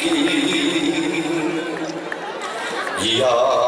音。呀。